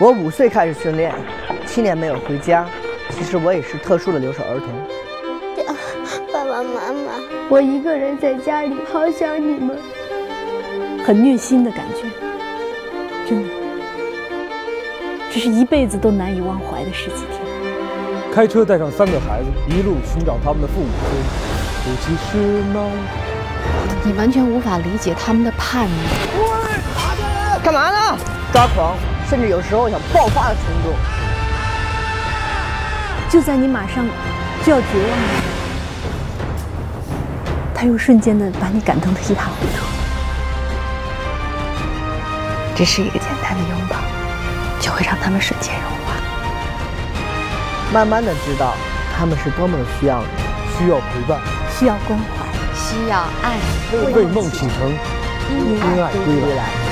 我五岁开始训练，七年没有回家。其实我也是特殊的留守儿童。爸爸妈妈，我一个人在家里，好想你们，很虐心的感觉，真的，这是一辈子都难以忘怀的十几天。开车带上三个孩子，一路寻找他们的父母亲，夫妻是吗？你完全无法理解他们的叛逆。干嘛呢？抓狂，甚至有时候想爆发的冲动。就在你马上就要绝望的时候，他又瞬间的把你感动的一塌糊涂。只是一个简单的拥抱，就会让他们瞬间融化。慢慢的知道，他们是多么的需要你，需要陪伴，需要关怀，需要爱。为梦启程，因爱归来。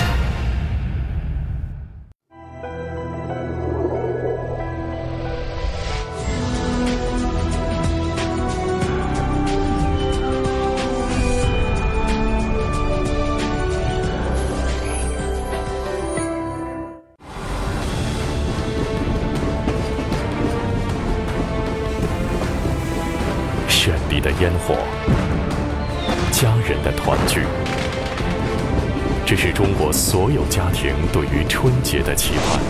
的期盼。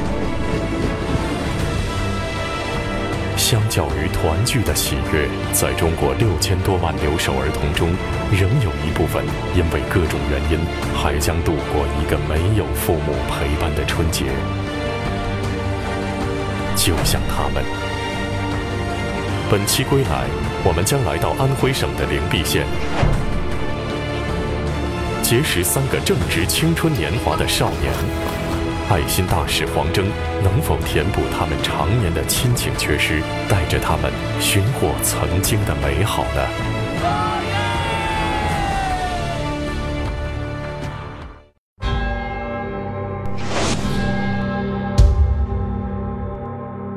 相较于团聚的喜悦，在中国六千多万留守儿童中，仍有一部分因为各种原因，还将度过一个没有父母陪伴的春节。就像他们。本期归来，我们将来到安徽省的灵璧县，结识三个正值青春年华的少年。爱心大使黄征能否填补他们常年的亲情缺失，带着他们寻获曾经的美好呢？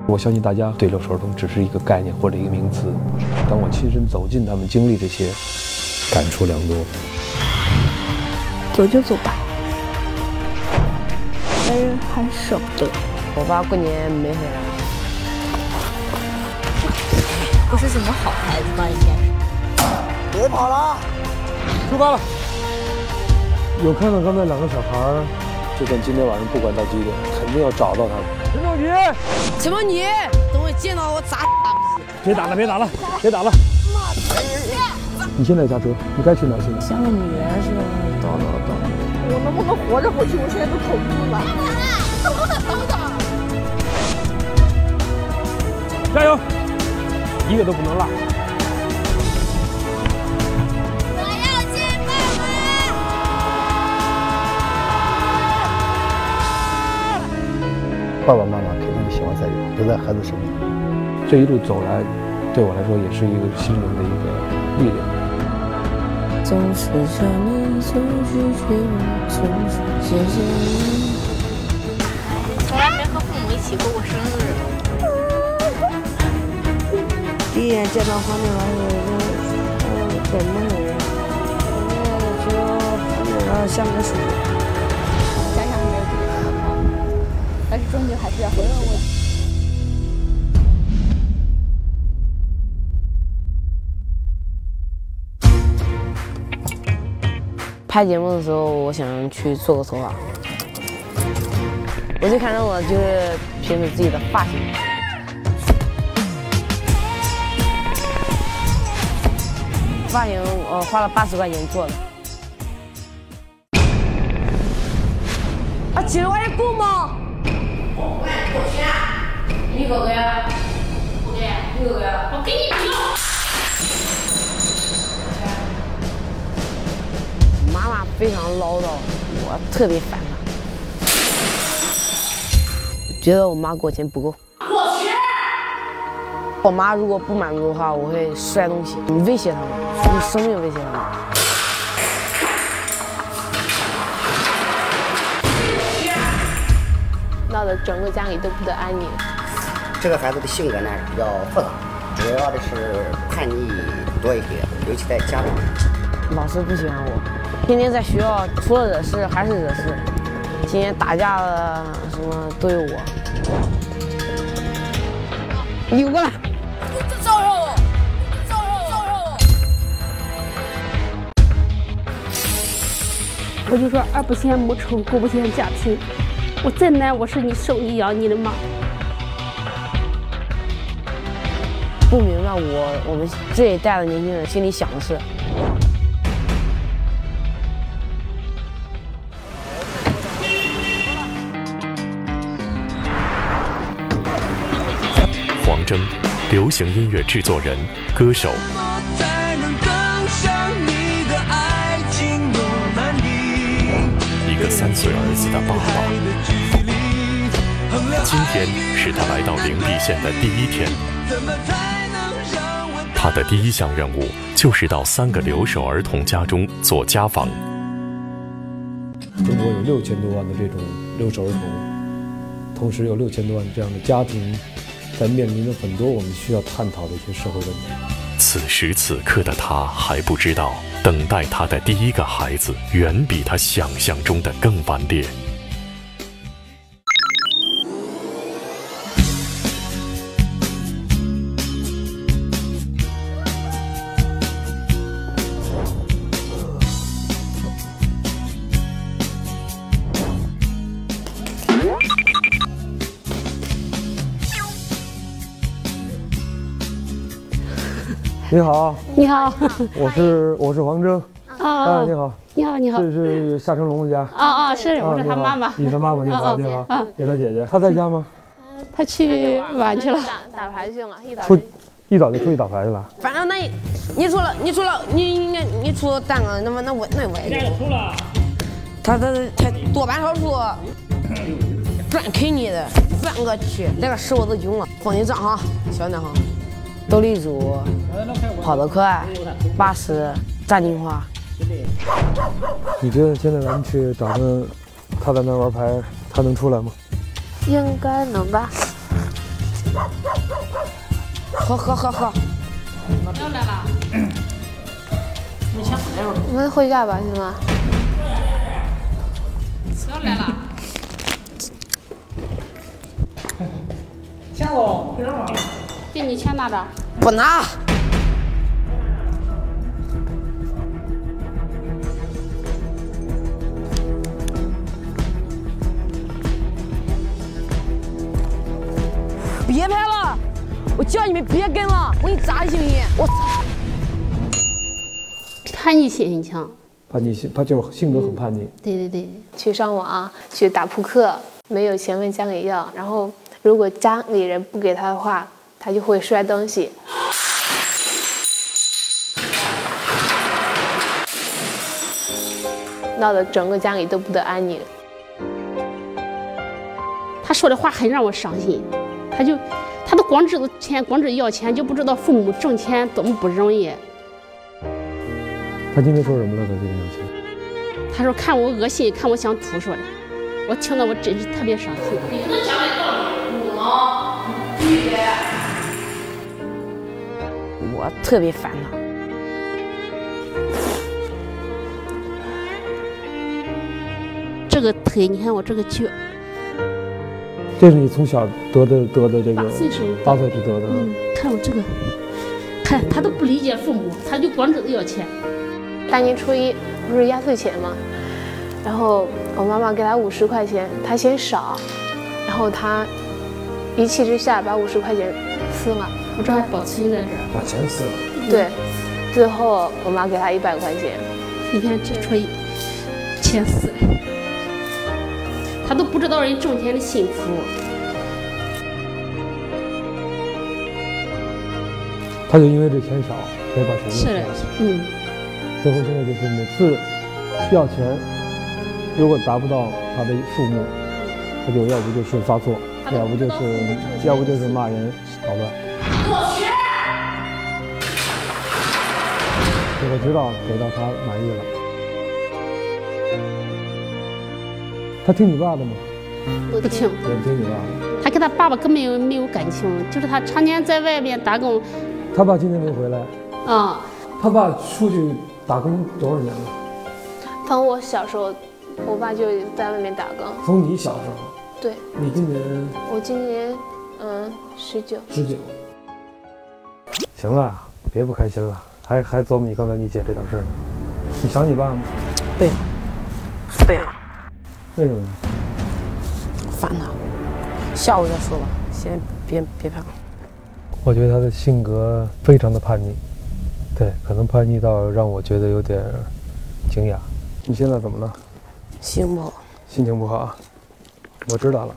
我相信大家对留守儿童只是一个概念或者一个名词，当我亲身走进他们，经历这些，感触良多。走就走吧，还舍不得。我爸过年没回来，不是什么好孩子吧？应该是。别跑了，出发了。有看到刚才两个小孩儿，就算今天晚上不管到几点，肯定要找到他们。陈梦妮，陈梦妮，等我见到我砸你！别打了，别打了，别打了。你现在下车，你该去哪去哪？像个女人似的，叨叨叨。我能不能活着回去？我现在都口不了。加油，一个都不能落。我要见爸爸。爸爸妈妈肯定喜欢在留在孩子身边。这一路走来，对我来说也是一个心灵的一个力量。总是想你，总是觉得总是谢谢你。从来没和父母一起过过生日。一眼见到黄景兰的时候，我做梦了，我就觉得像个水。想想没有这个好，但是终究还是要回到我。拍节目的时候，我想去做个头发。我最看重的就是平时自己的发型。发型我花了八十块钱做的。啊，几十块钱够吗？我给你钱，你给不给？不给，你给不给？我给你不要。妈妈非常唠叨，我特别烦她。觉得我妈给我钱不够。我妈如果不满足的话，我会摔东西，威胁他们，用生命威胁他们。闹得整个家里都不得安宁。这个孩子的性格呢比较复杂，主要的是叛逆多一些，尤其在家里。老师不喜欢我，天天在学校除了惹事还是惹事。今天打架的什么都有我。你过来。我就说儿不嫌母丑，狗不嫌家贫。我再难，我是你生你养你的妈。不明白我我们这一代的年轻人心里想的是。黄征，流行音乐制作人、歌手。一个三岁儿子的爸爸。今天是他来到灵璧县的第一天。他的第一项任务就是到三个留守儿童家中做家访。中国有六千多万的这种留守儿童，同时有六千多万这样的家庭，在面临着很多我们需要探讨的一些社会问题。此时此刻的他还不知道，等待他的第一个孩子远比他想象中的更顽劣。你好，你好，我是我是黄征。啊，你好，你好，你好，这是夏成龙的家。啊啊，是，我是他妈妈。你是妈妈，你好，你好，给他姐姐，他在家吗？他去玩去了，打打牌去了，一早出，一早就出去打牌去了。反正那，你除了你除了你你你除了蛋个，那么那我那我也出了。他他他多半少数，转给你的，转过去，来个十我都用了，放你账哈，小的哈。斗地主，跑得快，八十，炸金花。你觉得现在咱们去找他，他在那玩牌，他能出来吗？应该能吧。喝喝喝喝。要来了。没钱回来我们回家吧，行吗？要来了。钱喽，给你钱拿着。不拿。别拍了！我叫你们别跟了，我给你砸行不行？我操！叛逆心很强。叛逆性，他就是性格很叛逆。对对对。去上网，去打扑克，没有钱问家里要，然后如果家里人不给他的话，他就会摔东西。闹得整个家里都不得安宁。他说的话很让我伤心，他就，他都光知道钱，光知道要钱，就不知道父母挣钱多么不容易。他今天说什么了？他今天要钱？他说看我恶心，看我想吐说的，我听得我真是特别伤心。我特别烦恼。这个腿，你看我这个脚，这是你从小得的得的这个八岁时候八岁时得的。嗯，看我这个，看他都不理解父母，他就光知道要钱。大年初一不是压岁钱吗？然后我妈妈给他五十块钱，他嫌少，然后他一气之下把五十块钱撕了。我这还保存在这儿。把钱撕了。对，最后我妈给他一百块钱。你看这初一，钱撕了。他都不知道人挣钱的辛苦。他就因为这钱少，才把钱是的，嗯。最后现在就是每次要钱，如果达不到他的数目，他就要不就是发作，要不就是要不就是骂人捣乱。这个知道给到他满意了。他听你爸的吗？不听。也不听你爸的。他跟他爸爸根本没有没有感情，就是他常年在外面打工。他爸今年没回来。啊。他爸出去打工多少年了？从我小时候我爸就在外面打工。从你小时候，对，你今年我今年嗯十九。十九。行了，别不开心了，还还琢磨你刚才你姐这点事儿呢。你想你爸吗？对，对，为什么呢？烦他。下午再说吧，先别别怕。我觉得他的性格非常的叛逆，对，可能叛逆到让我觉得有点惊讶。你现在怎么了？心情不好。心情不好啊，我知道了。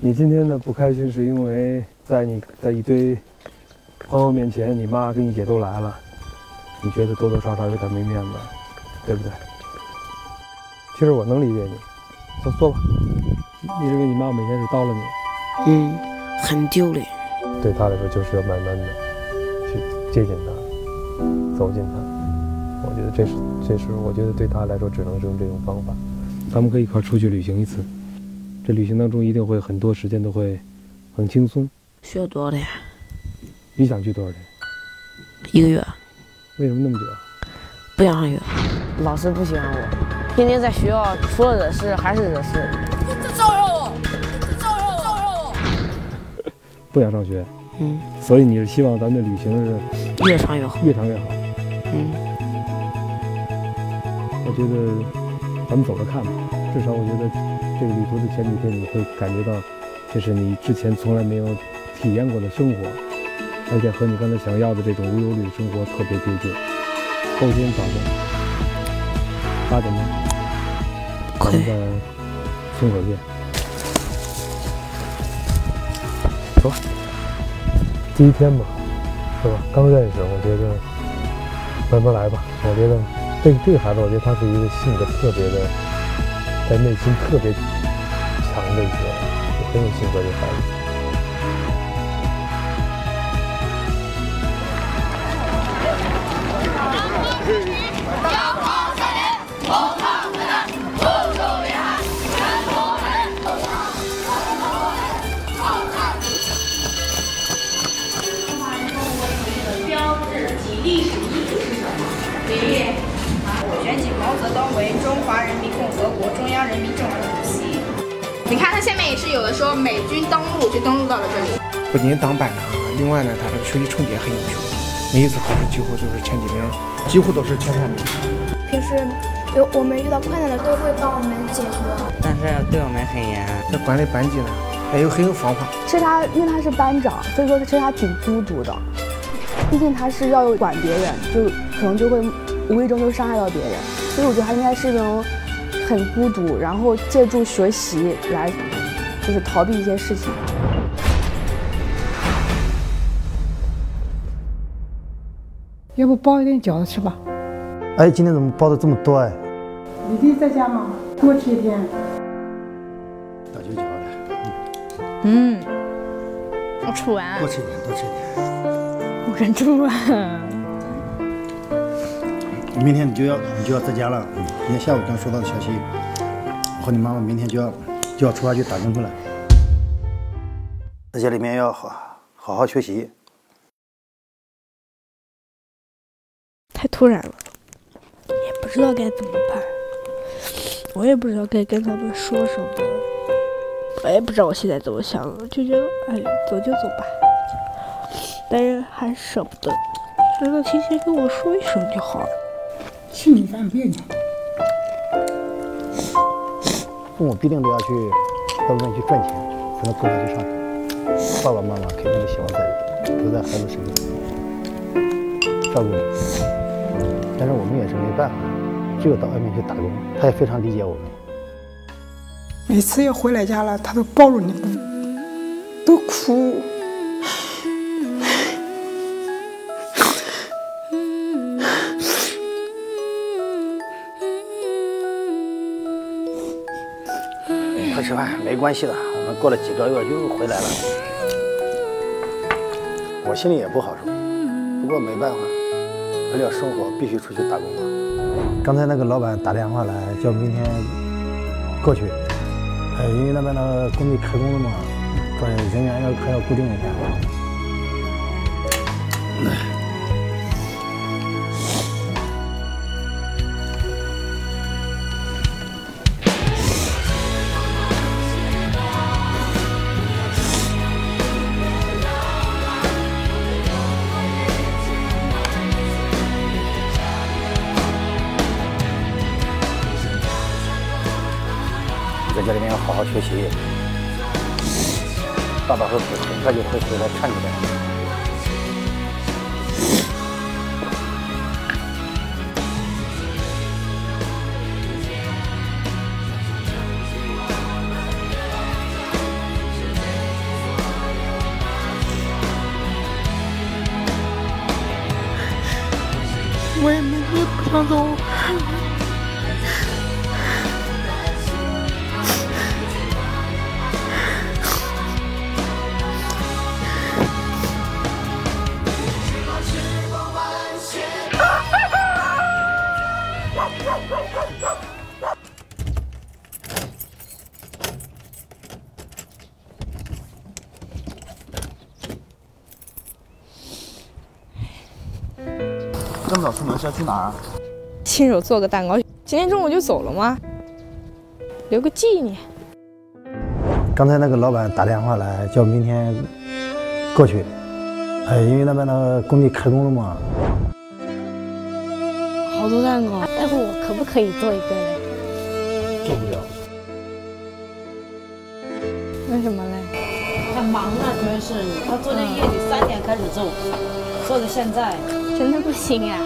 你今天的不开心是因为在你在一堆朋友面前，你妈跟你姐都来了，你觉得多多少少有点没面子，对不对？其实我能理解你，坐坐吧。你认为你妈每天是叨了你？嗯，很丢脸。对她来说，就是要慢慢的去接近她，走近她。我觉得这是，这是我觉得对她来说，只能是用这种方法。咱们可以一块出去旅行一次，这旅行当中一定会很多时间都会很轻松。需要多少天？你想去多少天？一个月。为什么那么久？不想上学，老师不喜欢我，天天在学校除了惹事还是惹事。招惹我！招惹我！招惹我！不想上学。嗯。所以你是希望咱们的旅行是越长越好，越长越好。嗯。我觉得。咱们走着看吧，至少我觉得这个旅途的前几天你会感觉到，这是你之前从来没有体验过的生活，而且和你刚才想要的这种无忧虑的生活特别接近。后天早上八点钟，咱们在村口见。走，第一天嘛，是吧？刚认识，我觉得慢慢来吧。我觉得。这这个孩子，我觉得他是一个性格特别的，在内心特别强的一个，很有性格的孩子。华人民共和国中央人民政府主席。你看，他下面也是有的说美军登陆就登陆到了这里。不仅当班长，另外呢，他这个学习成绩也很优秀，每一次考试几乎都是前几名，几乎都是前三名。平时有我们遇到困难的都会帮我们解决，但是对我们很严。这管理班级呢，还有很有方法。其实他因为他是班长，所以说其实他挺孤独的，毕竟他是要管别人，就可能就会无意中就伤害到别人。所以我觉得他应该是那种很孤独，然后借助学习来就是逃避一些事情。要不包一点饺子吃吧？哎，今天怎么包的这么多哎？你弟在家吗？多吃一点。倒酒饺子。嗯，我吃完。多吃一点，多吃一点。我刚吃完。明天你就要你就要在家了，今天下午刚收到的消息，我和你妈妈明天就要就要出发去打工去了，在家里面要好好好学习。太突然了，也不知道该怎么办，我也不知道该跟他们说什么，我也不知道我现在怎么想的，就觉得哎，走就走吧，但是还舍不得，觉得提前跟我说一声就好了。心里犯别扭。父母必定都要去到外面去赚钱，才能供他去上学。爸爸妈妈肯定都希望在留在孩子身边照顾你，但是我们也是没办法，只有到外面去打工。他也非常理解我们。每次要回来家了，他都抱着你，都哭。没关系的，我们过了几个月就回来了。我心里也不好受，不过没办法，为了生活必须出去打工嘛。刚才那个老板打电话来，叫明天过去，因为那边的工地开工了嘛，说人员要还要固定一下。好好学习，爸爸会很快就会回来看你的。去哪？亲手做个蛋糕，今天中午就走了吗？留个纪念。刚才那个老板打电话来，叫明天过去。哎，因为那边那个工地开工了嘛。好多蛋糕，待会我可不可以做一个嘞？做不了。为什么嘞？他忙啊，主要是他昨天夜里三点开始做，做到现在。真的不行啊！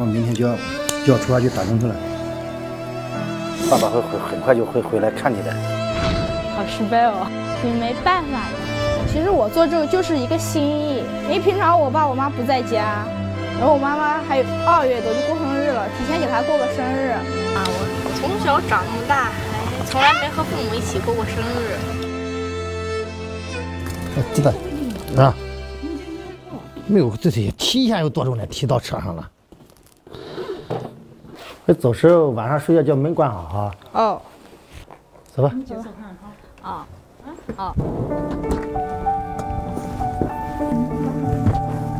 那你妈妈明天就要就要出发去打工去了，爸爸会回很快就会回来看你的。好失败哦，你没办法呀。其实我做这个就是一个心意，因为平常我爸我妈不在家，然后我妈妈还有二月多就过生日了，提前给她过个生日。啊，我我从小长那么大，还从来没和父母一起过过生日。知道啊。没有这些，提一下有多重呢？提到车上了。这走时候晚上睡觉叫门关好哈。哦。走吧。走吧。啊。好。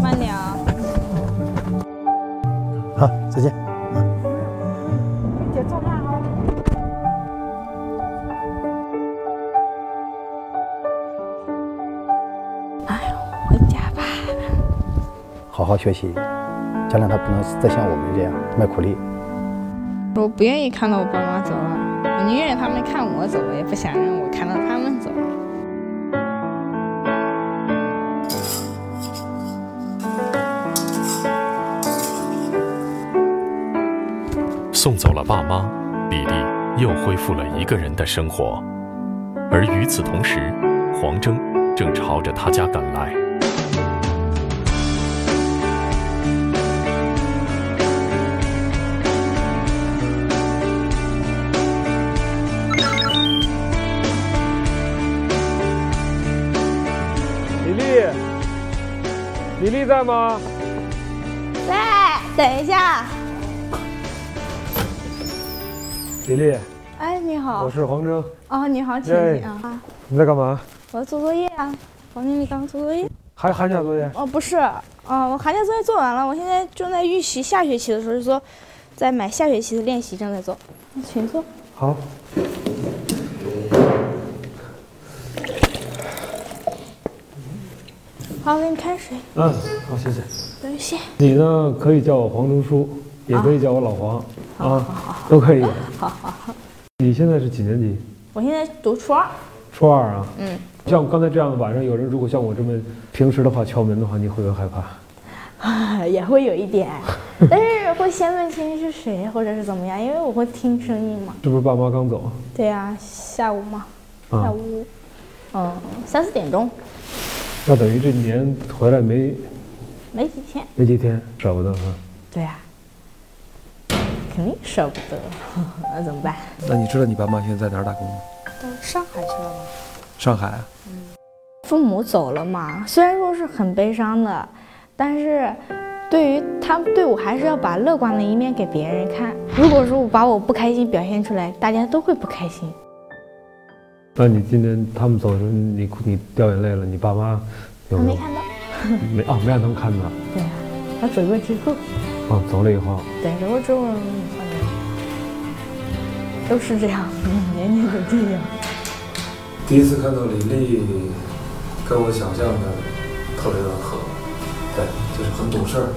慢点啊。好，再见。姐做饭啊。哎呦，回家吧。好好学习，将来他不能再像我们这样卖苦力。我不愿意看到我爸妈走了，我宁愿他们看我走，我也不想让我看到他们走。送走了爸妈，比利又恢复了一个人的生活。而与此同时，黄峥正朝着他家赶来。李丽在吗？在，等一下。李丽，哎，你好。我是黄峥。哦，你好，请你啊。你在干嘛？我在做作业啊。房间里刚做作业。还寒假作业？哦，不是，啊，我寒假作业做完了，我现在正在预习下学期的时候，就说在买下学期的练习正在做。请坐。好。好，我给你开水。嗯，好，谢谢。不用谢。你呢，可以叫我黄中叔，也可以叫我老黄啊，都可以。好好好。你现在是几年级？我现在读初二。初二啊。嗯。像刚才这样，晚上有人如果像我这么平时的话敲门的话，你会不会害怕？也会有一点，但是会先问清是谁或者是怎么样，因为我会听声音嘛。是不是爸妈刚走？对呀，下午嘛，下午，嗯，三四点钟。那等于这年回来没？没几天。没几天，舍不得哈。对呀，肯定舍不得，那怎么办？那你知道你爸妈现在在哪儿打工吗？到上海去了吗？上海啊。嗯。父母走了嘛，虽然说是很悲伤的，但是对于他们对我还是要把乐观的一面给别人看。如果说我把我不开心表现出来，大家都会不开心。那你今天他们走的时候，你你掉眼泪了，你爸妈有没看到？没啊，没让他们看到。对啊，他走过之后。哦，走了以后。对，走过之后，都是这样，年年都这样。第一次看到李丽，跟我想象的特别的合，对，就是很懂事儿，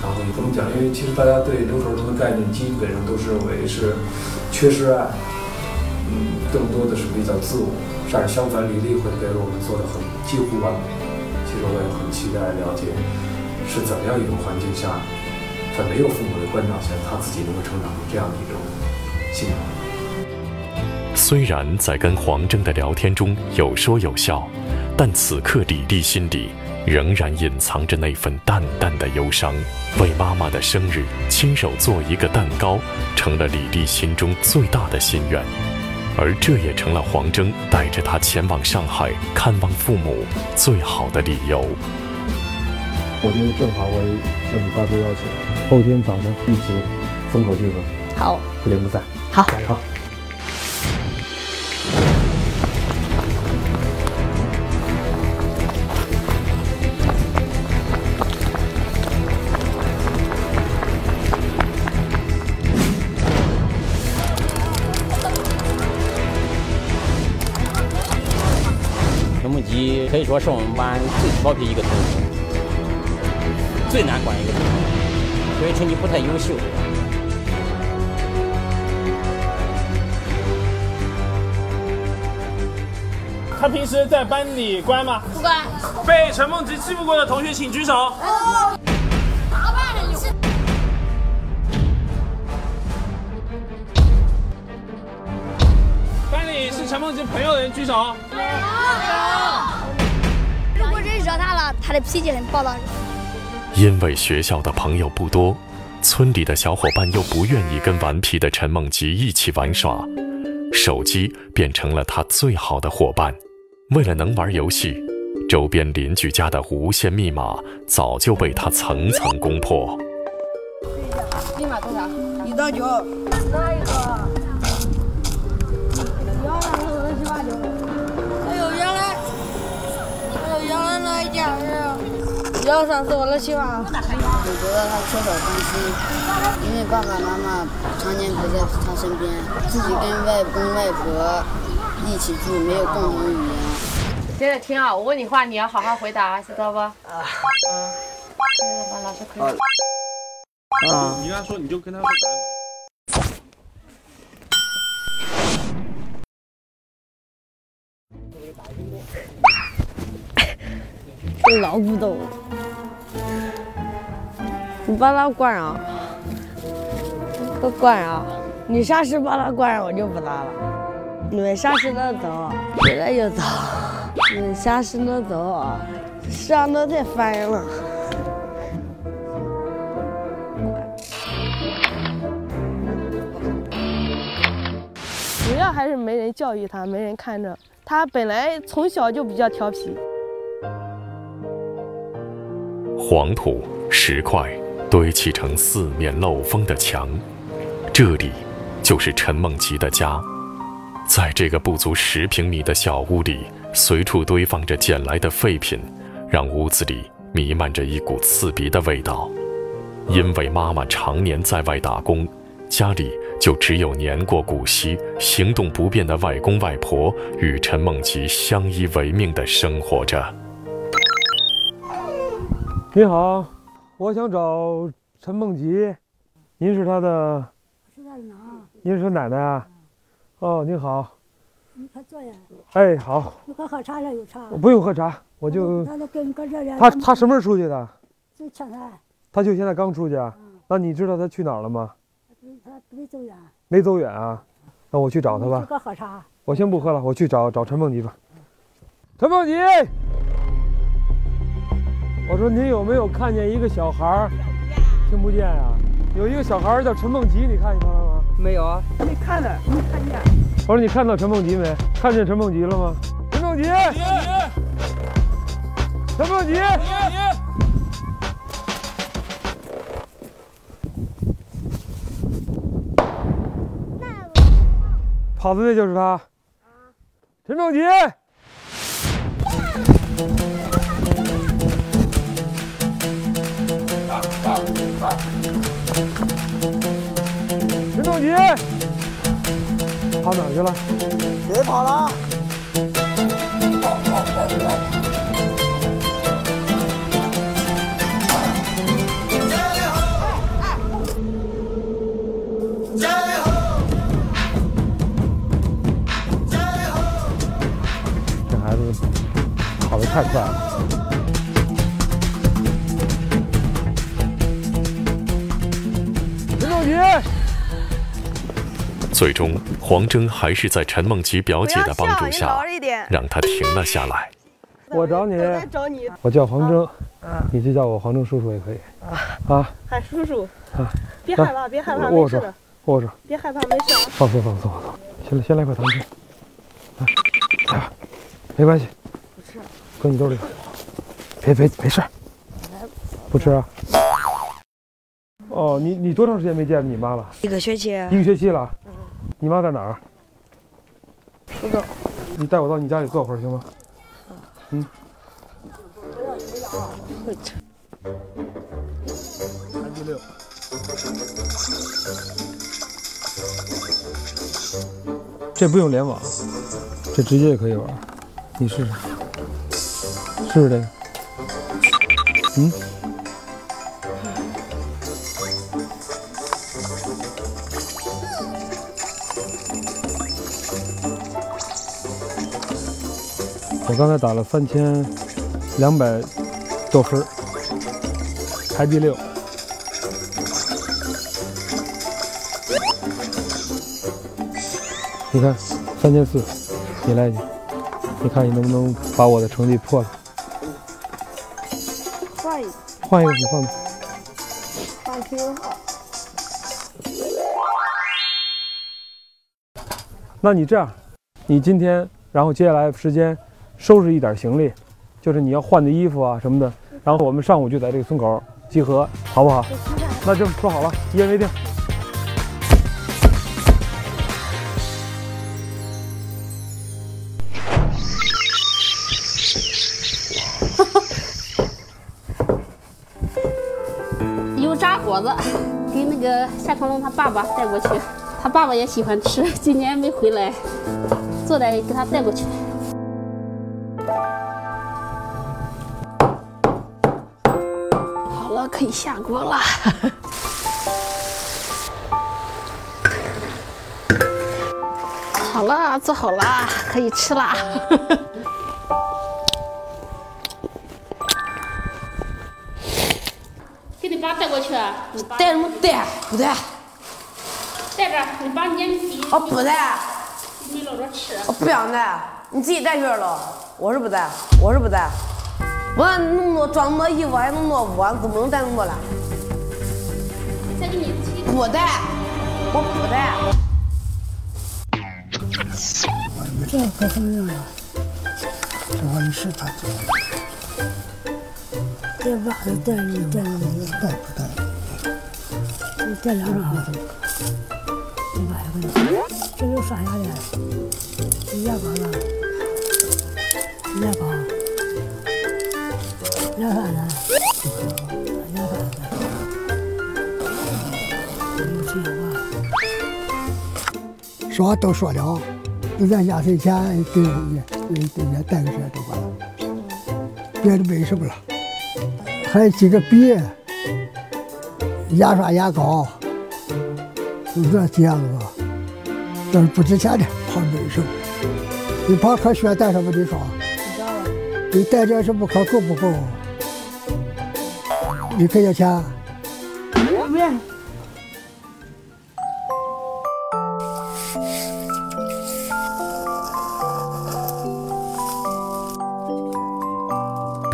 然后怎么讲？因为其实大家对留守儿童的概念基本上都是认为是缺失爱，嗯，嗯更多的是比较自我。但是相反，李丽会给我们做的很几乎完美。其实我也很期待了解是怎样一种环境下，在没有父母的关照下，他自己能够成长出这样的一种性格。虽然在跟黄峥的聊天中有说有笑，但此刻李丽心里仍然隐藏着那份淡淡的忧伤。为妈妈的生日亲手做一个蛋糕，成了李丽心中最大的心愿，而这也成了黄峥带着他前往上海看望父母最好的理由。我觉得正好，我也向你发出邀请，后天早上一起风口聚合。好，不见不散。好，好。陈说是我们班最调皮一个同学，最难管一个同学，所以成绩不太优秀。他平时在班里乖吗？不乖。被陈梦吉欺负过的同学请举手。打败了有。班里是陈梦吉朋友的人举手。他的脾气很暴躁。因为学校的朋友不多，村里的小伙伴又不愿意跟顽皮的陈梦吉一起玩耍，手机变成了他最好的伙伴。为了能玩游戏，周边邻居家的无线密码早就被他层层攻破。密码多少？一到九。哪一个？原来那一件是幺三四五六七八。我觉得他缺少关心，因为爸爸妈妈常年不在他身边，自己跟外公外婆一起住，没有共同语言。接着听啊，我问你话，你要好好回答，知道不？啊。嗯。把老师可以。啊。你跟他说，你就跟他说。老古董。你把它关上，都关上。你啥时把它关上，我就不打了。你们啥时能走？现在就走。你们啥时能走？上的太烦人了。主要还是没人教育他，没人看着。他本来从小就比较调皮。黄土石块堆砌成四面漏风的墙，这里就是陈梦吉的家。在这个不足十平米的小屋里，随处堆放着捡来的废品，让屋子里弥漫着一股刺鼻的味道。因为妈妈常年在外打工，家里就只有年过古稀、行动不便的外公外婆与陈梦吉相依为命地生活着。你好，我想找陈梦吉，您是他的？是他奶。您是奶奶啊？哦，您好。你快坐下。哎，好。你快喝茶了，有茶。不用喝茶，我就。他都跟搁这里。他他什么时候出去的？就前台。他就现在刚出去啊？那你知道他去哪儿了吗？他没走远。没走远啊？那我去找他吧。喝喝茶。我先不喝了，我去找找陈梦吉吧。陈梦吉，我说您有没有看见一个小孩儿？听不见呀？有一个小孩儿叫陈梦吉，你看见他了吗？没有啊。没看到，没看见。我说你看到陈梦吉没？看见陈梦吉了吗？陈梦吉，陈梦吉，跑的那就是他，陈梦吉。陈总局，跑哪去了？别跑了！这孩子跑得太快了。最终，黄峥还是在陈梦琪表姐的帮助下，让他停了下来。我找你，找你。我叫黄峥，你就叫我黄峥叔叔也可以。啊，喊叔叔。啊，别害怕，别害怕，没事握手，握手。别害怕，没事。放松，放松，放松。先来，先来块糖吃。来，来吧，没关系。不吃。搁你兜里。别别，没事。不吃啊？哦，你你多长时间没见你妈了？一个学期。一个学期了。你妈在哪儿？不知道。你带我到你家里坐会儿行吗？嗯。排第六。这不用联网，这直接也可以玩。你试试，试试这个。嗯。我刚才打了三千两百多分，排第六。你看，三千四，你来你，你看你能不能把我的成绩破了？换一个，换一个，你换吧。换 QQ 号。那你这样，你今天，然后接下来时间，收拾一点行李，就是你要换的衣服啊什么的，然后我们上午就在这个村口集合，好不好？那就说好了，一言为定。油炸果子，给那个夏成龙他爸爸带过去，他爸爸也喜欢吃，今年没回来，做点给他带过去。可以下锅了。好了，做好了，可以吃啦。给你爸带过去，你爸带什么带？不带。带着，你爸年底。我不带。没捞着吃。我不想带，你自己带去了。我是不带，我是不带。我那么多装那么衣服，还那么多窝，怎么能带那么多了？再给你不带，我不带。这可怎么样啊？这玩意是他做的。这袜子带你带你带不带？你带两双袜子，一百块钱。这都啥样的？你牙膏呢？说都说了，咱压岁钱给人给人家带个这就完了，别的没什么了。还有几个笔、牙刷、牙膏，就这几样子吧。这是不值钱的，跑没什么。你跑科学带什么？你说？你带点什么可够不够？你给点钱？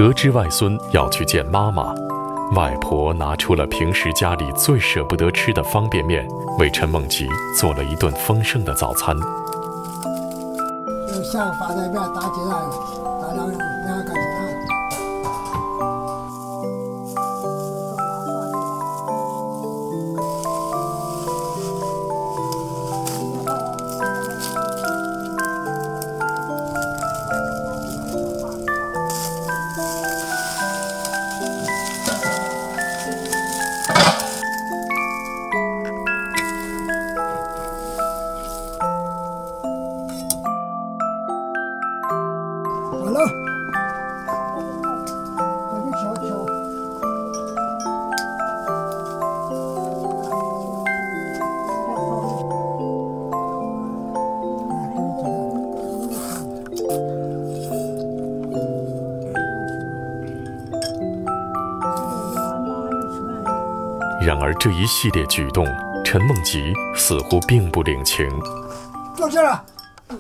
得知外孙要去见妈妈，外婆拿出了平时家里最舍不得吃的方便面，为陈梦吉做了一顿丰盛的早餐。就下个发财面打鸡蛋，而这一系列举动，陈梦吉似乎并不领情。掉线了！你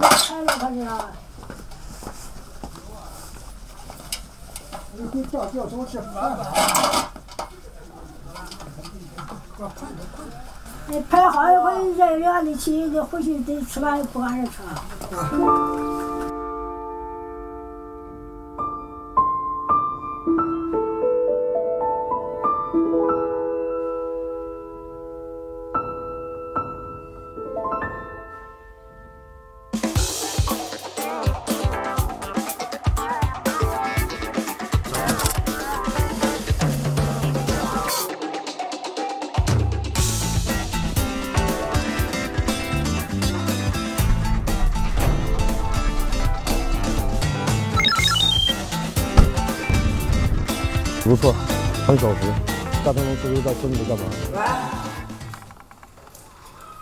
开了快点！你掉掉什么吃饭？你拍好一回人员的去，你回去得吃饭不赶着吃。很守时。夏成龙是不是在村子干嘛？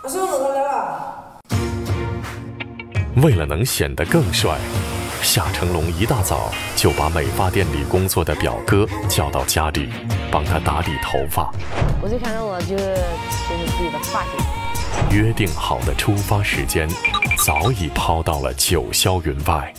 我孙子来了。为了能显得更帅，夏成龙一大早就把美发店里工作的表哥叫到家里，帮他打理头发。我最看重的就是就是自己的发型。约定好的出发时间，早已抛到了九霄云外。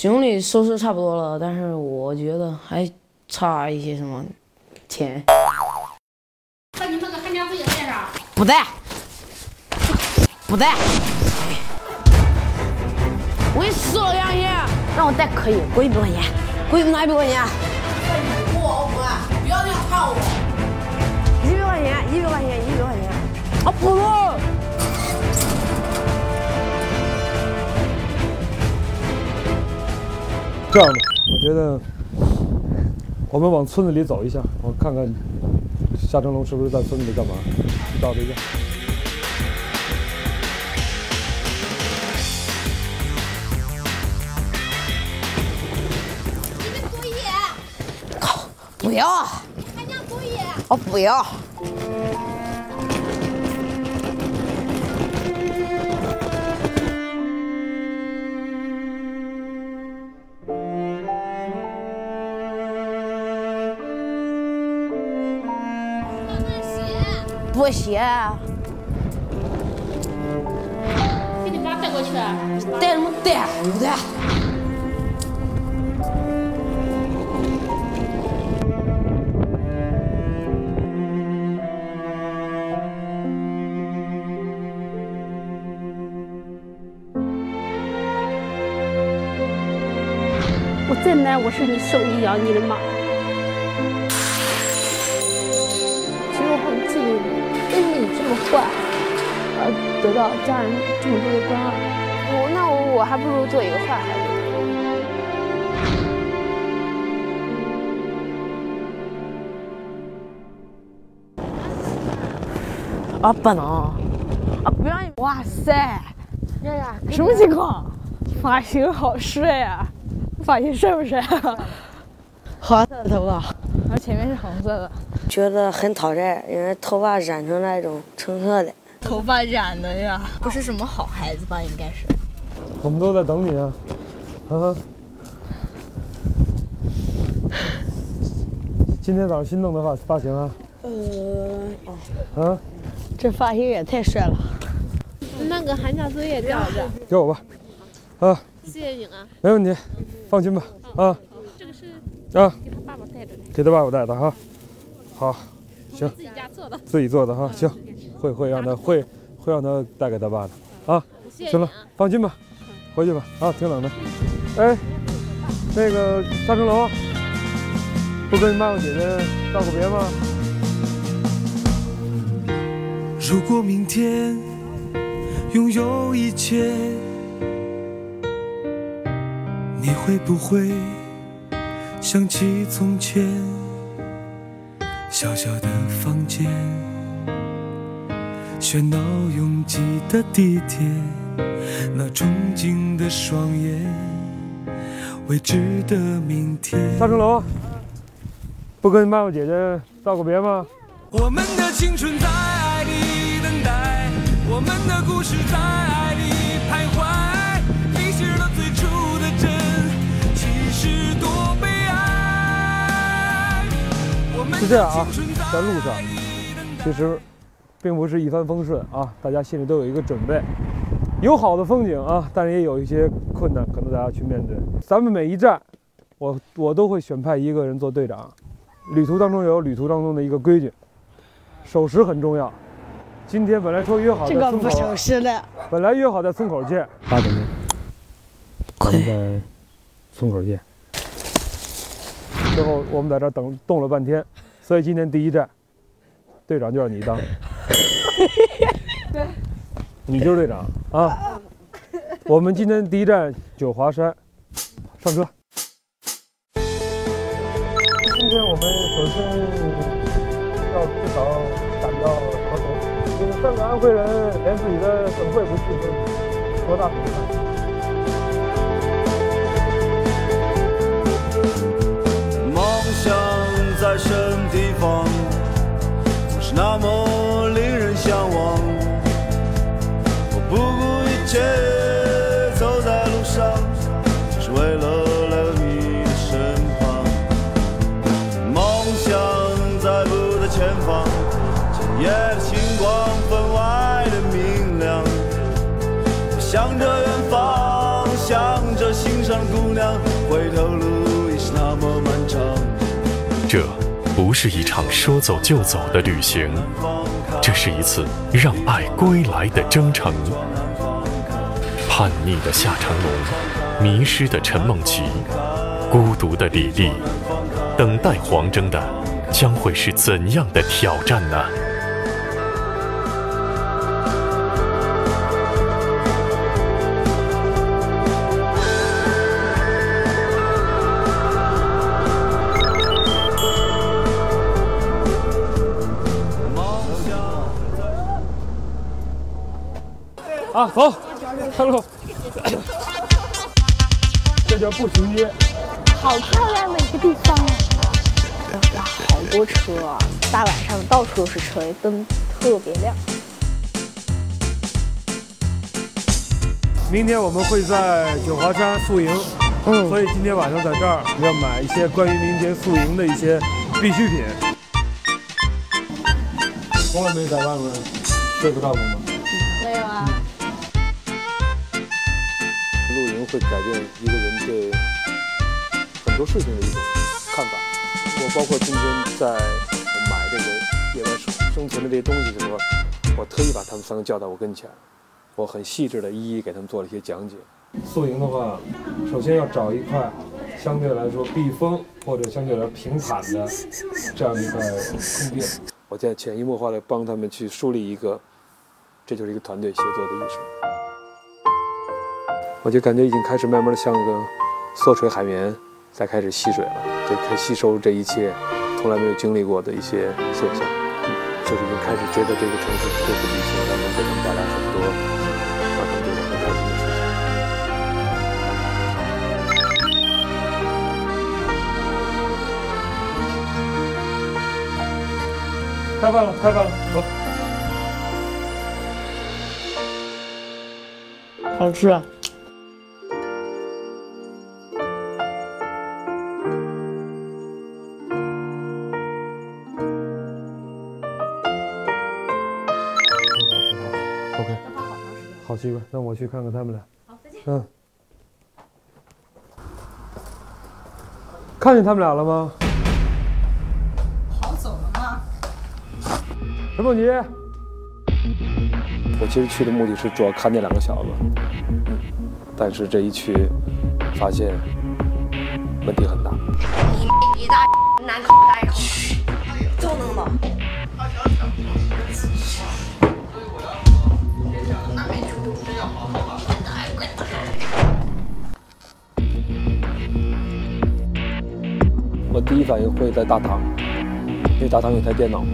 兄弟收拾差不多了，但是我觉得还差一些什么钱。把你那个寒假作业带上。不带，不带。我给你撕了两天，让我带可以，给我一百块钱，给我拿一百块钱。我我不，不要那样看我。一百块钱，一百块钱，一百块钱。啊，不了。这样的，我觉得我们往村子里走一下，我看看夏成龙是不是在村子里干嘛？去找他一下。作业。不要，寒假作业。我不要。不写。给你爸带过去啊。带什么带？不带。我再难，我是你手里养你的妈。坏，而得到家人这么多的关爱？我那我我还不如做一个坏孩子。啊，不能！啊，不让你！哇塞，什么情况？发型好帅呀！发型帅不帅？黄色的头发，然后前面是红色的。觉得很讨债，因为头发染成那种橙色的。头发染的呀，不是什么好孩子吧？应该是。我们都在等你啊！啊！今天早上新弄的发发型啊？呃，哦。啊？这发型也太帅了。那个寒假作业交着。给我吧。啊。谢谢你啊。没问题，放心吧。啊。这个是啊。给他爸爸带的。给他爸爸带的哈。好，行。自己家做的。自己做的哈，行。会会让他会会让他带给他爸的啊。行了，放心吧，回去吧。啊，挺冷的。哎，那个夏成龙，不跟妈妈姐姐道个别吗？如果明天拥有一切，你会不会想起从前小小的房间？喧闹拥挤的地铁，那憧憬的双眼，未知的明天。大钟楼，不跟妈妈姐姐道个别吗？我们的青春在爱里等待，我们的故事在爱里是这样啊，在路上，其实并不是一帆风顺啊，大家心里都有一个准备，有好的风景啊，但是也有一些困难，可能大家去面对。咱们每一站，我我都会选派一个人做队长。旅途当中有旅途当中的一个规矩，守时很重要。今天本来说约好在这个村口，不守时的。本来约好在村口见，八点钟，咱们在村口见。最后我们在这儿等冻了半天，所以今天第一站，队长就让你当，对 你就是队长啊。我们今天第一站九华山，上车。今天我们首先要至少赶到河头，因为三个安徽人连自己的省会不去，这多大负担？梦想在什么地方，总是一场说走就走的旅行，这是一次让爱归来的征程。叛逆的夏长龙，迷失的陈梦琪，孤独的李丽，等待黄征的将会是怎样的挑战呢？啊，走，开路。这叫步行街。好漂亮的一个地方啊！哇，好多车啊！大晚上到处都是车，灯特别亮。明天我们会在九华山宿营，嗯，所以今天晚上在这儿要买一些关于明天宿营的一些必需品。从来没在外面睡过觉过吗？会改变一个人对很多事情的一种看法。我包括今天在买这个野外生生存的这些东西的时候，我特意把他们三个叫到我跟前，我很细致的一一给他们做了一些讲解。宿营的话，首先要找一块相对来说避风或者相对来说平坦的这样一块空地。我在潜移默化的帮他们去树立一个，这就是一个团队协作的意识。我就感觉已经开始慢慢的像个缩水海绵在开始吸水了，就开始吸收这一切从来没有经历过的一些现象，就是已经开始觉得这个城市这次旅行能给他们带来很多让他们觉得很开心的事情。开饭了，开饭了，走。好吃啊好习惯。那我去看看他们俩。好，再见。嗯。看见他们俩了吗？跑走了吗？陈梦洁。我其实去的目的是主要看那两个小子，嗯，但是这一去，发现问题很大。第一反应会在大堂，因为大堂有台电脑嘛。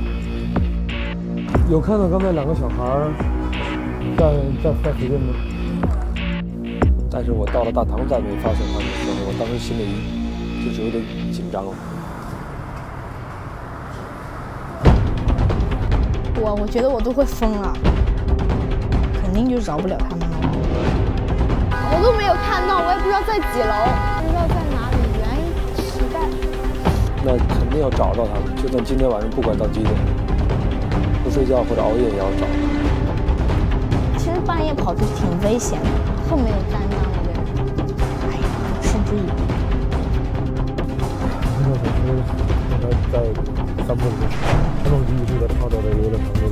有看到刚才两个小孩儿在在在附近吗？但是我到了大堂再没发现他们的时候，我当时心里就是有点紧张了。我我觉得我都会疯了，肯定就饶不了他们了。我都没有看到，我也不知道在几楼，那肯定要找到他们，就算今天晚上不管到几点，不睡觉或者熬夜也要找。其实半夜跑出去挺危险的，特没有担当的人。哎呀，嗤之以鼻。那小时刚才在三步的时候，陈梦吉一直在吵着的游乐场游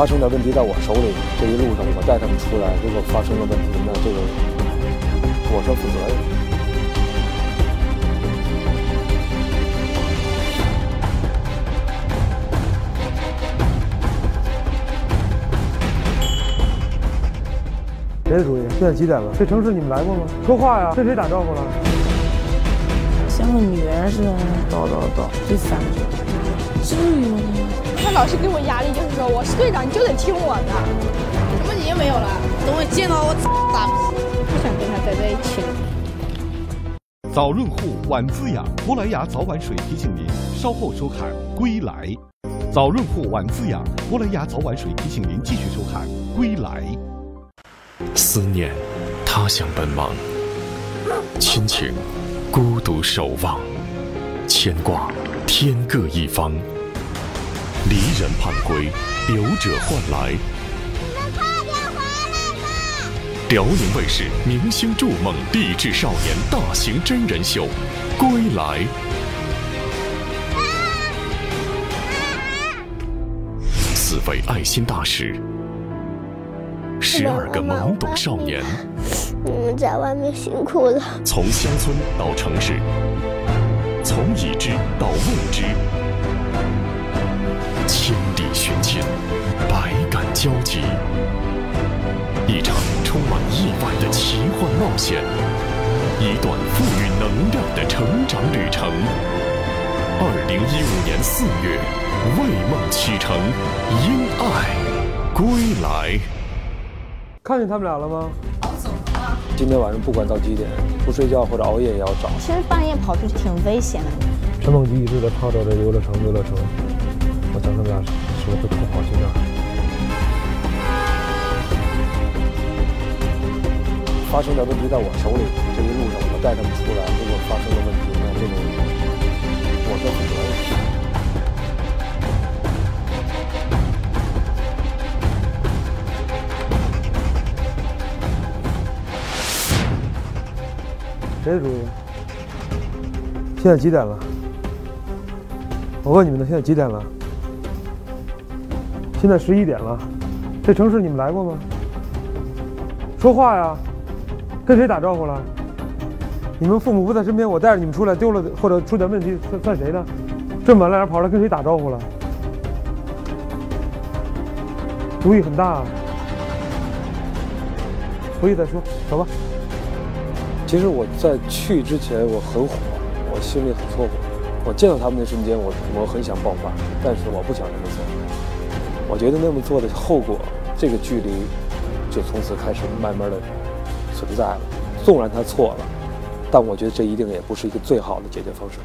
发生点问题在我手里，这一路上我带他们出来，如果发生了问题，那这个我是要负责任。谁的主意？现在几点了？这城市你们来过吗？说话呀！跟谁打招呼了？像个女人似的叨叨叨，第三句，至于吗？他老师给我压力，就是说我是队长，你就得听我的。什么也没有了，等我见到我大不想跟他待在一起了。早润护，晚滋养，珀莱雅早晚水提醒您稍后收看《归来》。早润护，晚滋养，珀莱雅早晚水提醒您继续收看《归来》。思念，他乡奔忙；亲情，孤独守望；牵挂，天各一方。离人盼归，留者换来。辽宁卫视《明星筑梦》励志少年大型真人秀《归来》。四位爱心大使，十二个懵懂少年，你们在外面辛苦了。从乡村到城市，从已知到未知，千百感交集，一场充满意外的奇幻冒险，一段赋予能量的成长旅程。二零一五年四月，为梦启程，因爱归来。看见他们俩了吗？今天晚上不管到几点，不睡觉或者熬夜也要找。其实半夜跑出去挺危险的。陈梦吉一直在吵着这游乐城游乐城，我想他们俩是不是偷跑去那儿？发生点问题在我手里，这一路上我带他们出来，如果发生了问题，那这个我是要负责任。谁的主意？现在几点了？我问你们呢，现在几点了？现在十一点了。这城市你们来过吗？说话呀！跟谁打招呼了？你们父母不在身边，我带着你们出来丢了或者出点问题，算算谁的？这么晚了还跑来跟谁打招呼了？主意很大啊！回去再说，走吧。其实我在去之前我很火，我心里很错火。我见到他们那瞬间，我我很想爆发，但是我不想这么做。我觉得那么做的后果，这个距离就从此开始慢慢的存在了。纵然他错了，但我觉得这一定也不是一个最好的解决方式。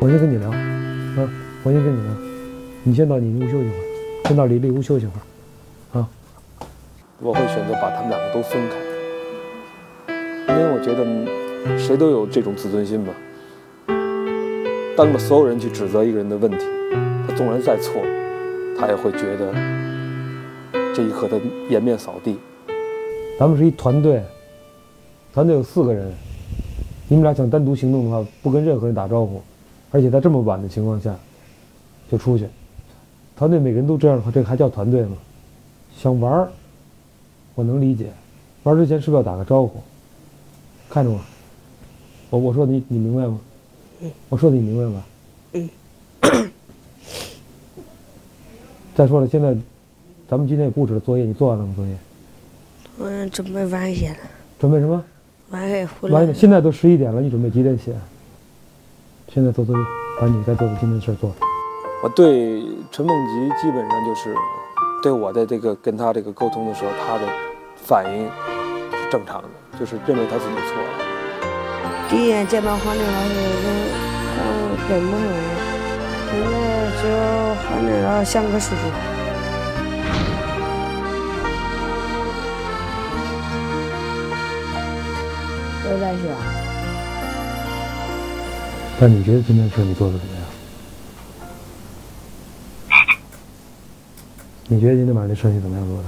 我先跟你聊，啊，我先跟你聊，你先到你屋休息会儿，先到李丽屋休息会儿，啊。我会选择把他们两个都分开，因为我觉得谁都有这种自尊心吧。当着所有人去指责一个人的问题，他纵然再错，他也会觉得这一刻他颜面扫地。咱们是一团队，团队有四个人，你们俩想单独行动的话，不跟任何人打招呼，而且在这么晚的情况下就出去，团队每个人都这样的话，这个还叫团队吗？想玩儿，我能理解，玩之前是不是要打个招呼？看着我，我我说你你明白吗？我说的你明白吧？嗯。再说了，现在咱们今天也布置的作业，你做完了吗？作业？我准备晚些了，准备什么？晚些回来。晚点，现在都十一点了，你准备几点写？现在做作业，把你该做的今天的事儿做了。我对陈梦吉基本上就是，对我的这个跟他这个沟通的时候，他的反应是正常的，就是认为他自己错了。第一眼见到黄磊老师，我跟陌生人，现在就黄磊老师像个叔叔。有点学。但你觉得今天事你做的怎么样？你觉得今天晚上这事儿你怎么样做的？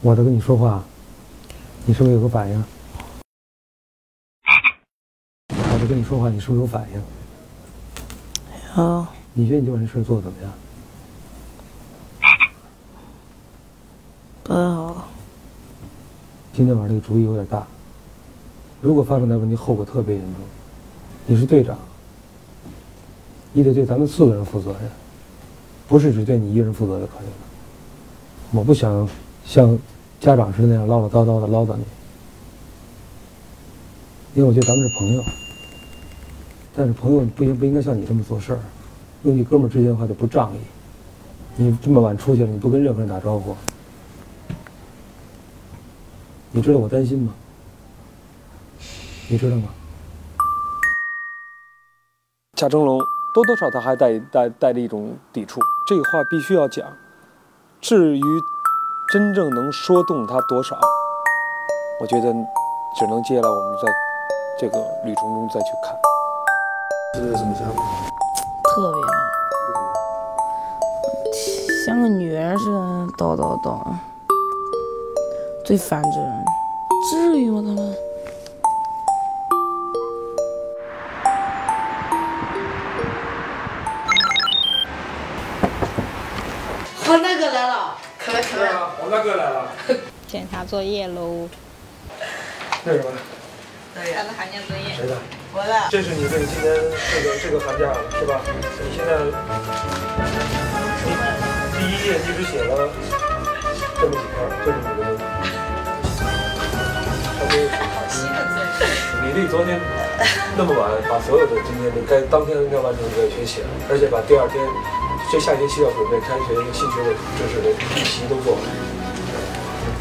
我在跟你说话，你是不是有个反应？我在跟你说话，你是不是有反应？有。你觉得你今晚这事儿做的怎么样？不好。今天晚上这个主意有点大。如果发生点问题，后果特别严重。你是队长，你得对咱们四个人负责任，不是只对你一个人负责就可以了。我不想像家长似的那样唠唠叨叨的唠叨你，因为我觉得咱们是朋友。但是朋友不应不应该像你这么做事儿，用你哥们儿之间的话就不仗义。你这么晚出去了，你不跟任何人打招呼，你知道我担心吗？你知道吗？夏成龙多多少少他还带带带着一种抵触，这个话必须要讲。至于真正能说动他多少，我觉得只能接下来我们在这个旅程中再去看。这是什么想法？特别好，像个女人似的叨叨叨，最烦这人，至于吗？他们。了，可来可来。我那个来了。检查作业喽。那什么？对他的寒假作业。谁的？我的。这是你这个今年这个这个寒假是吧？你现在你第一页你只写了这么几篇，这是你的问题。还没有李丽昨天那么晚把所有的今天的该当天应该完成的作业全写了，而且把第二天这下学期要准备开学的新学的知识的预习都做了。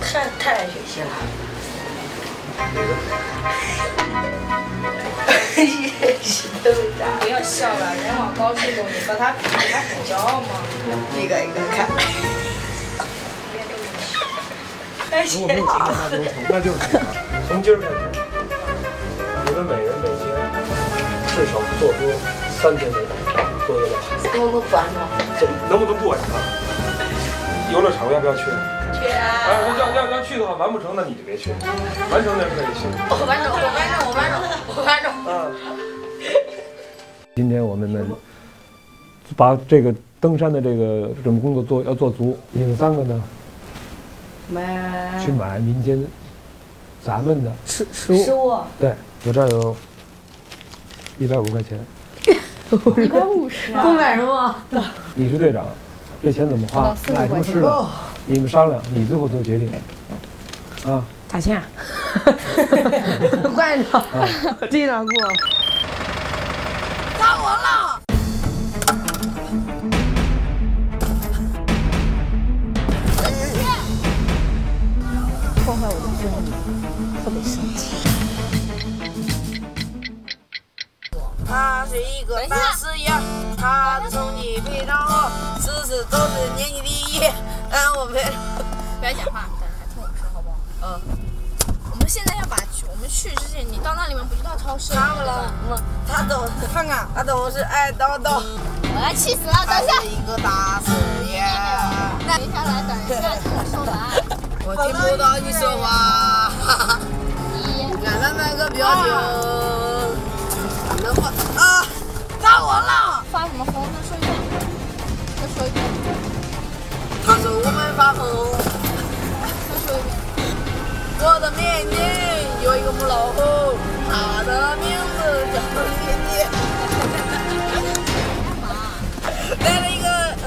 太太爱学习了。学习都啥？不要笑了，人往高处走，你和他比，他很骄傲吗？一个一个看。如果没有今天他都成，那就是从今儿开始，你们每人每天至少做出三天的作业来。能不能不完成？怎么能不能不完成？游乐场要不要去？去啊！哎，要要要去的话，完不成那你就别去，完成那可以去。我完成，我完成，我完成，我完成。嗯。今天我们呢，把这个登山的这个准备工作做要做足。你们三个呢？买去买民间咱们的食食物。食物。对，我这儿有一百五十块钱。一百五十。够买什么？你是队长，这钱怎么花？买什么吃的？你们商量，你最后做决定。啊。打钱。快点，队长给我。他是一个大实验，他的成绩非常好，次次都是年级第一。但我们不要讲话，等下听我说好不好？嗯。我们现在要把我们去之前，你到那里面不就到超市他们了，他都看看，他都是爱叨叨。我要气死了！等一下。一个大师爷。那。停下来，等一下，听我说完。我听不到你说话。你看他那个表情。能不啊？打我了！发什么疯？再说一遍。再说一遍。他说我们发疯。再说一遍。我的面前有一个母老虎，它的名字叫姐姐。来了一个，呃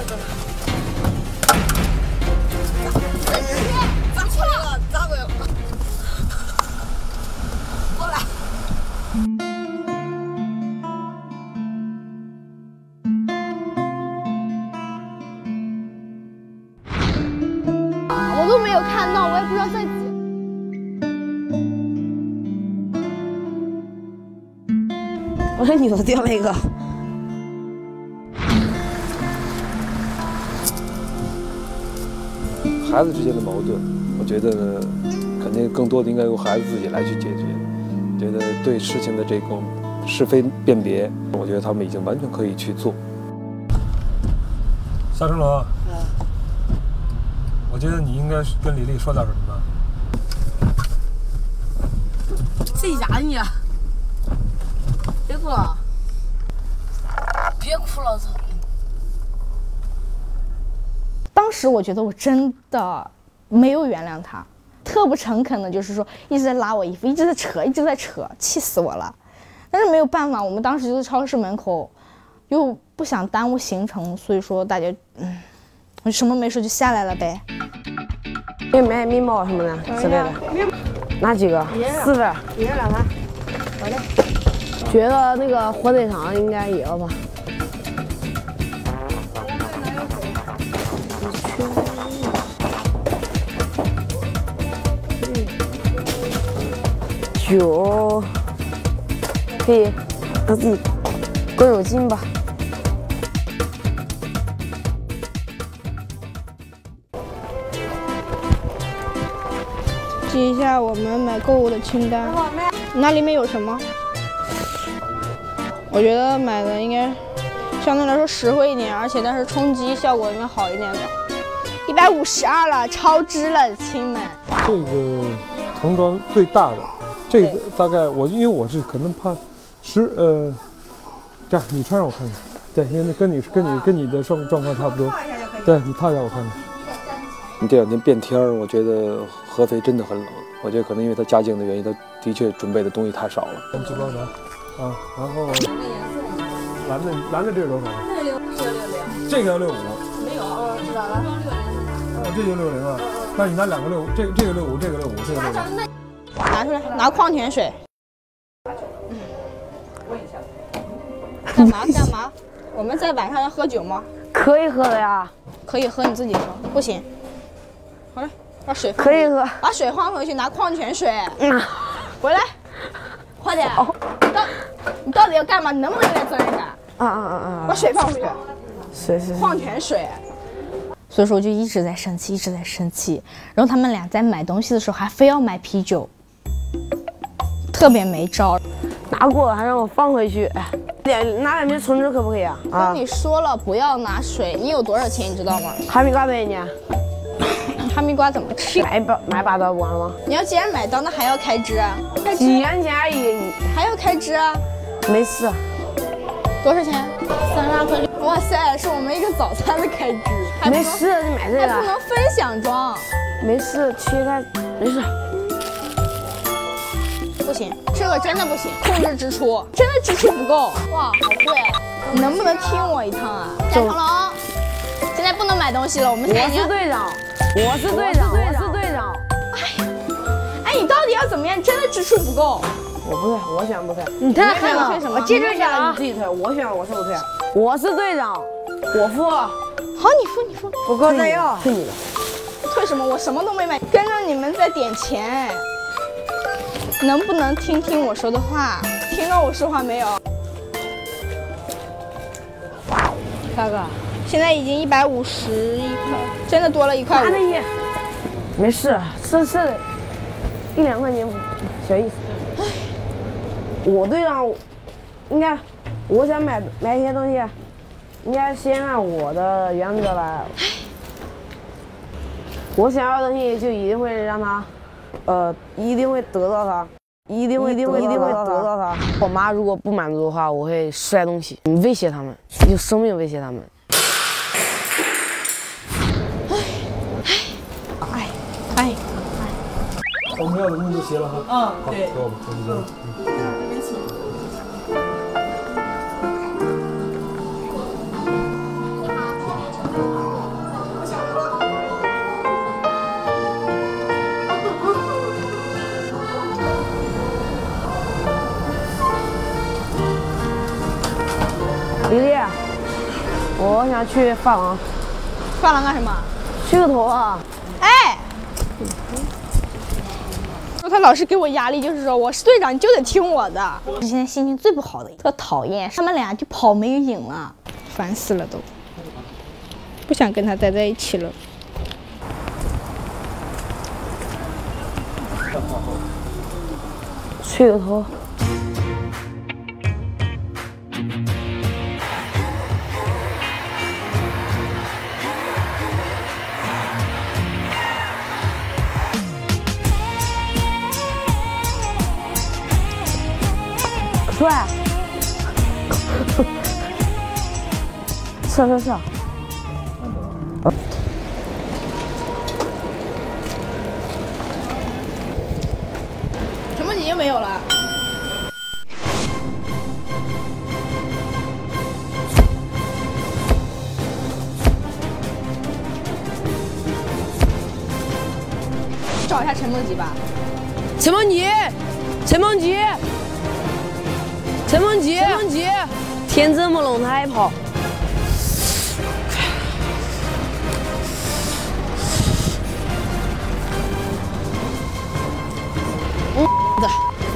砸过来了，砸过来了。过来。我说你都掉了一个。孩子之间的矛盾，我觉得呢，肯定更多的应该由孩子自己来去解决。觉得对事情的这种是非辨别，我觉得他们已经完全可以去做。夏成龙，我觉得你应该是跟李丽说点什么。谁压你啊？别哭了，别哭了，操！当时我觉得我真的没有原谅他，特不诚恳的，就是说一直在拉我衣服，一直在扯，一直在扯，气死我了。但是没有办法，我们当时就在超市门口，又不想耽误行程，所以说大家嗯，我什么没说就下来了呗。给买面包什么的之类的，拿几个？四份。一人两盘。觉得那个火腿肠应该也要吧。酒可以让自己更有劲吧。记一下我们买购物的清单，那里面有什么？我觉得买的应该相对来说实惠一点，而且但是冲击效果应该好一点的。一百五十二了，超支了，亲们。这个童装最大的，这个大概我因为我是可能怕十呃，这样你穿上我看看，对，因为跟你跟你跟你的状状况差不多，对你套一下我看看。你这两天变天儿，我觉得合肥真的很冷。我觉得可能因为他家境的原因，他的确准备的东西太少了。啊，然后蓝的蓝的这是多少？这个要六五。没有，哦，知道了。哦，这就六零啊。那你拿两个六，这个这个六五，这个六五，这个六零。拿出来，拿矿泉水。问一下干嘛干嘛？我们在晚上要喝酒吗？可以喝的呀。可以喝，你自己喝。不行。好了，把水可以喝，把水换回去，拿矿泉水。嗯，回来，快点。哦，你到你到底要干嘛？你能不能有点责任感？啊啊啊啊！把水放回去。水水。矿泉水。所以说我就一直在生气，一直在生气。然后他们俩在买东西的时候还非要买啤酒，特别没招。拿过了还让我放回去，哎，点拿两瓶橙汁可不可以啊？跟你说了不要拿水，你有多少钱你知道吗？哈密瓜多少钱？哈密瓜怎么吃？买把买把刀不完了吗？你要既然买刀，那还要开支啊？几元钱而已，还要开支啊？没事。多少钱？三十二块六。哇塞，是我们一个早餐的开支。没事，就买这个。还不能分享装。没事，切开，没事。不行，这个真的不行，控制支出，真的支出不够。哇，好贵！你能不能听我一趟啊？夏成龙，不能买东西了，我们现在我是队长，我是队长，我是队长。哎呀，哎，你到底要怎么样？真的支出不够。我不退，我选不退。你退了，退什么？我接着讲，你自己退，我选，我是不退。我是队长，我付。好，你付，你付。不够再要。退你的。退什么？我什么都没买，跟着你们在点钱。能不能听听我说的话？听到我说话没有？大哥，现在已经一百五十一块，真的多了一块五。没事，是是的一两块钱小意思。我队长应该，我想买买一些东西，应该先按我的原则来。我想要的东西就一定会让他。呃，一定会得到他，一定会，一定会，一定会得到他。我妈如果不满足的话，我会摔东西，威胁他们，用生命威胁他们。哎，哎，哎，我们要的那就行了哈。嗯，对。给我们重新做。丽丽，我想去发廊。发廊干什么？洗个头啊！哎，说他老是给我压力，就是说我是队长，你就得听我的。我现在心情最不好的，特讨厌，他们俩就跑没影了，烦死了都，不想跟他待在一起了。吹个头。帅，是是是。什么你又没有了？找一下陈梦吉吧。陈梦吉，陈梦吉，陈梦吉，陈梦吉，天这么冷他还跑。的，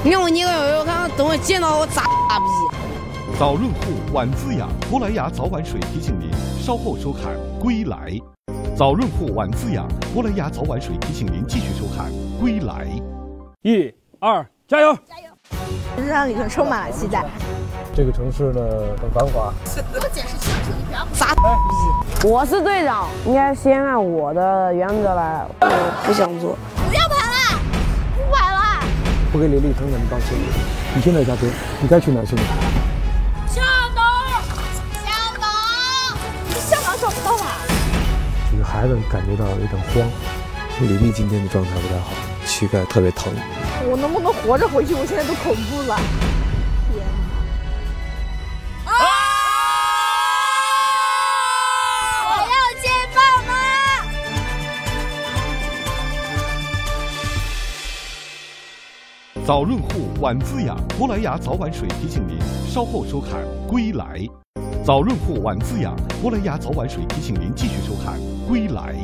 你看我捏个悠悠，看看等会见到我咋逼？早润护晚滋养，珀莱雅早晚水提醒您稍后收看《归来》。早润护晚滋养，珀莱雅早晚水提醒您继续收看《归来》。一、二，加油！日常里头充满了期待。这个城市呢很繁华，给我解释清楚，你不要咋逼？我是队长，应该先按我的原则来。我不想做。不要跑了，不跑了。不给李丽同学们道歉。你现在下车，你该去哪儿去哪儿。向导，向导，向导找不到了。这个孩子感觉到有点慌，李丽今天的状态不太好，膝盖特别疼。我能不能活着回去？我现在都恐怖了。天啊！我要见爸妈。早润护晚滋养，珀莱雅早晚水提醒您稍后收看《归来》。早润护晚滋养，珀莱雅早晚水提醒您继续收看《归来》。